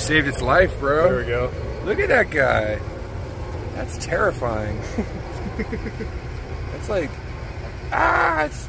saved its life, bro. There we go. Look at that guy. That's terrifying. That's like, ah, it's